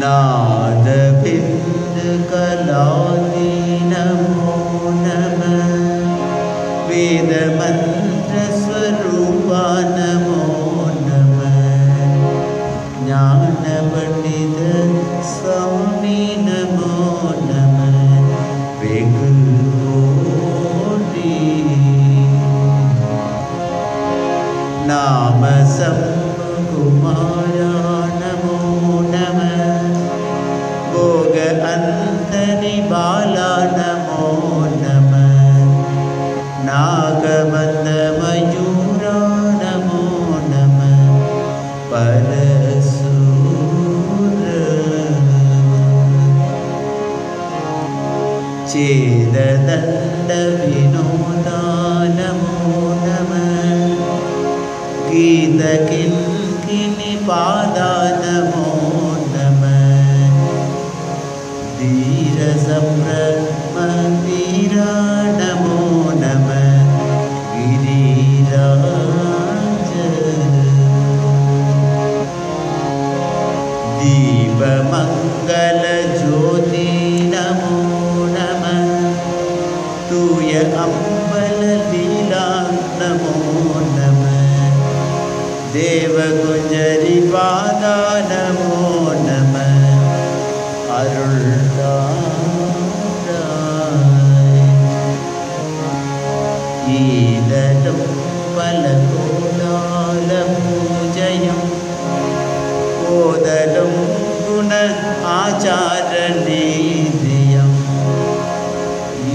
नादबिन्दकलादि नमो नमः। वेदमन्त्रस्वरूपा अन्तरिबाला नमो नमः। नागबन्धमयूरा नमो नमः परसूर चेददण्डविनोदा धीरसम्भ्रमवीरा नमो नमः गिरिराज। दीपमङ्गलज्योति नमो नमः तूय अम्बललीला नमो नमो नमः ईदलं फलकोलालपूजयम् ओदलं गुण आचारनेन्द्रियम्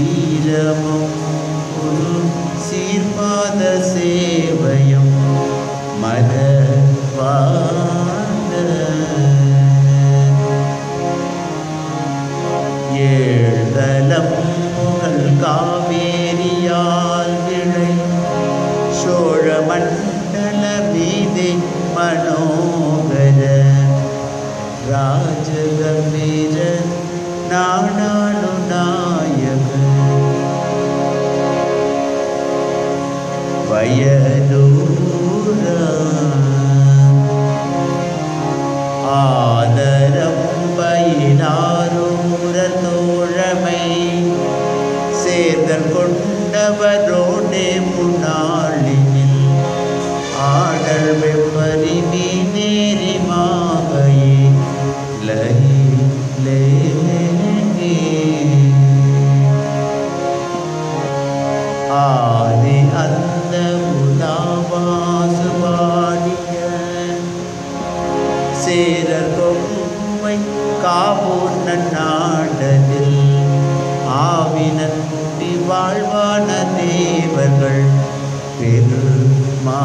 ईरमं कुरु सीर्पादसेवयं मदवाद ஏழ்தலம் புகழ் ராஜகம்பீர நாடாளு நாயக வயலூர ஆதரம் பயிலாரூர தோழமை சேர்தல் கொண்டவரோடே முன்னாளினில் ஆடல் வெப்பரி ஆதி அந்த உலாவாசு பாடிய சேரர் கொம்மை காவூர் நன்னாடலில் ஆவினந்தி வாழ்வான தேவர்கள் பெருமா